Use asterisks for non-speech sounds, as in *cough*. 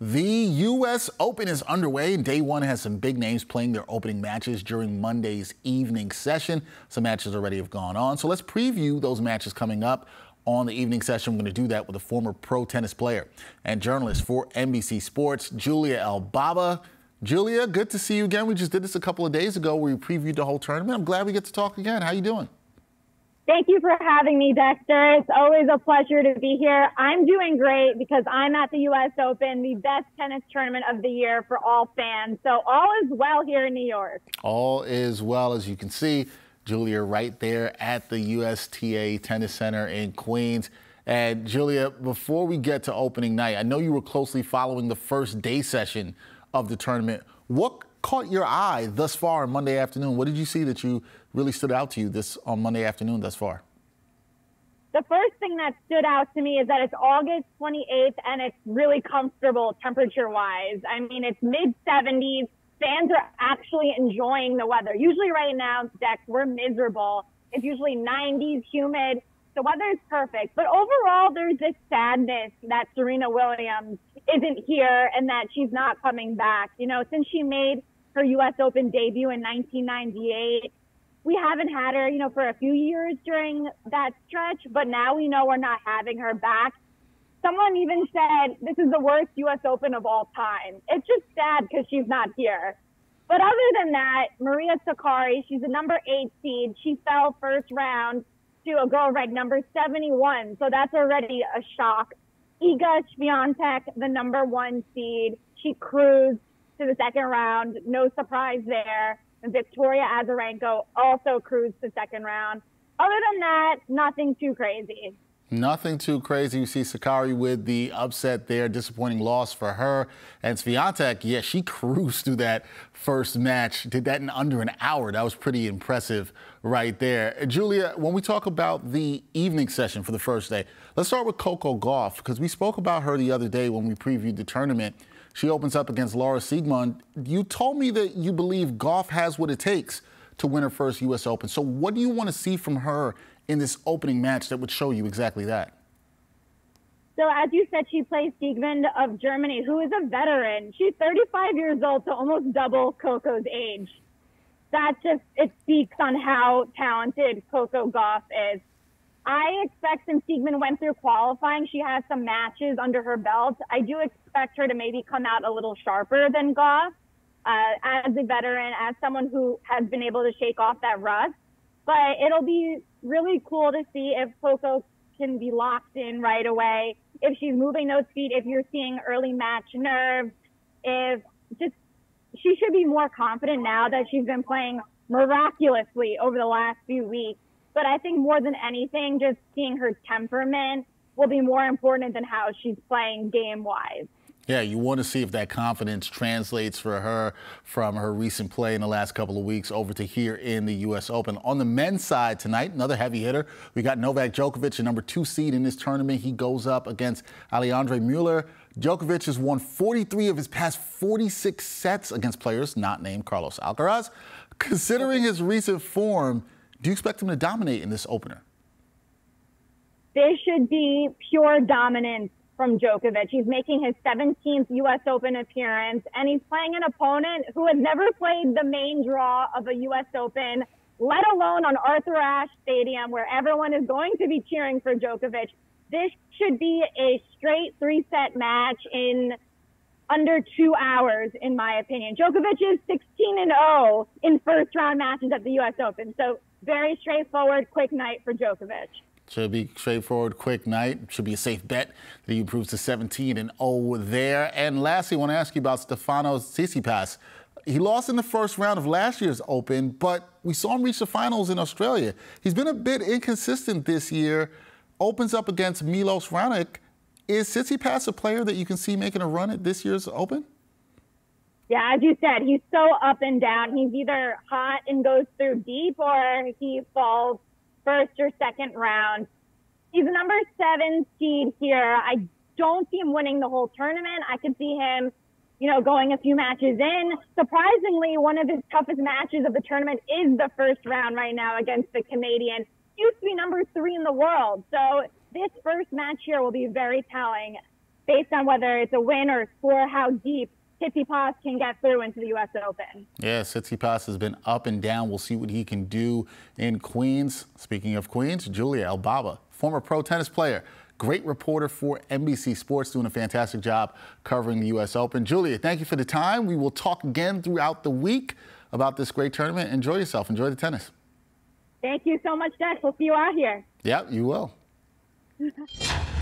The U.S. Open is underway, and day one has some big names playing their opening matches during Monday's evening session. Some matches already have gone on, so let's preview those matches coming up on the evening session. I'm going to do that with a former pro tennis player and journalist for NBC Sports, Julia Elbaba. Julia, good to see you again. We just did this a couple of days ago where we previewed the whole tournament. I'm glad we get to talk again. How you doing? Thank you for having me, Dexter. It's always a pleasure to be here. I'm doing great because I'm at the U.S. Open, the best tennis tournament of the year for all fans. So all is well here in New York. All is well, as you can see. Julia right there at the USTA Tennis Center in Queens. And Julia, before we get to opening night, I know you were closely following the first day session of the tournament. What caught your eye thus far on Monday afternoon? What did you see that you really stood out to you this on Monday afternoon thus far? The first thing that stood out to me is that it's August 28th and it's really comfortable temperature wise. I mean, it's mid 70s. Fans are actually enjoying the weather. Usually, right now, Dex, we're miserable. It's usually 90s, humid. The weather is perfect. But overall, there's this sadness that Serena Williams isn't here and that she's not coming back. You know, since she made her U.S. Open debut in 1998, we haven't had her, you know, for a few years during that stretch, but now we know we're not having her back. Someone even said this is the worst U.S. Open of all time. It's just sad because she's not here. But other than that, Maria Sakkari, she's a number eight seed. She fell first round to a girl ranked number 71, so that's already a shock. Iga Swiatek, the number one seed, she cruised to the second round. No surprise there. And Victoria Azarenka also cruised to second round. Other than that, nothing too crazy. Nothing too crazy. You see Sakkari with the upset there. Disappointing loss for her. And Swiatek, yeah, she *laughs* cruised through that first match. Did that in under an hour. That was pretty impressive right there. Julia, when we talk about the evening session for the first day, let's start with Coco Gauff because we spoke about her the other day when we previewed the tournament. She opens up against Laura Siegemund. You told me that you believe Gauff has what it takes to win her first U.S. Open. So what do you want to see from her in this opening match that would show you exactly that? So as you said, she plays Siegemund of Germany, who is a veteran. She's 35 years old, so almost double Coco's age. That just, it speaks on how talented Coco Gauff is. I expect since Siegemund went through qualifying, she has some matches under her belt. I do expect her to maybe come out a little sharper than Gauff uh, as a veteran, as someone who has been able to shake off that rust. But it'll be really cool to see if Coco can be locked in right away, if she's moving those feet, if you're seeing early match nerves, if just she should be more confident now that she's been playing miraculously over the last few weeks. But I think more than anything, just seeing her temperament will be more important than how she's playing game wise. Yeah, you want to see if that confidence translates for her from her recent play in the last couple of weeks over to here in the U.S. Open. On the men's side tonight, another heavy hitter. We got Novak Djokovic, the number two seed in this tournament. He goes up against Alejandro Mueller. Djokovic has won 43 of his past 46 sets against players not named Carlos Alcaraz. Considering his recent form, do you expect him to dominate in this opener? This should be pure dominance from Djokovic. He's making his 17th U.S. Open appearance, and he's playing an opponent who has never played the main draw of a U.S. Open, let alone on Arthur Ashe Stadium, where everyone is going to be cheering for Djokovic. This should be a straight three set match in under two hours, in my opinion. Djokovic is 16 and 0 in first round matches at the U.S. Open. So very straightforward, quick night for Djokovic. Should be straightforward, quick night. Should be a safe bet that he improves to 17 and 0 there. And lastly, I want to ask you about Stefanos Tsitsipas. He lost in the first round of last year's Open, but we saw him reach the finals in Australia. He's been a bit inconsistent this year. Opens up against Milos Raonic. Is Tsitsipas a player that you can see making a run at this year's Open? Yeah, as you said, he's so up and down. He's either hot and goes through deep or he falls first or second round. He's number seven seed here. I don't see him winning the whole tournament. I could see him, you know, going a few matches in. Surprisingly, one of his toughest matches of the tournament is the first round right now against the Canadian. He used to be number three in the world. So this first match here will be very telling. based on whether it's a win or a score, how deep Tsitsipas can get through into the U.S. Open. Yeah, Tsitsipas has been up and down. We'll see what he can do in Queens. Speaking of Queens, Julia Elbaba, former pro tennis player, great reporter for NBC Sports, doing a fantastic job covering the U.S. Open. Julia, thank you for the time. We will talk again throughout the week about this great tournament. Enjoy yourself. Enjoy the tennis. Thank you so much, Dex. We'll see you out here. Yep, you will. *laughs*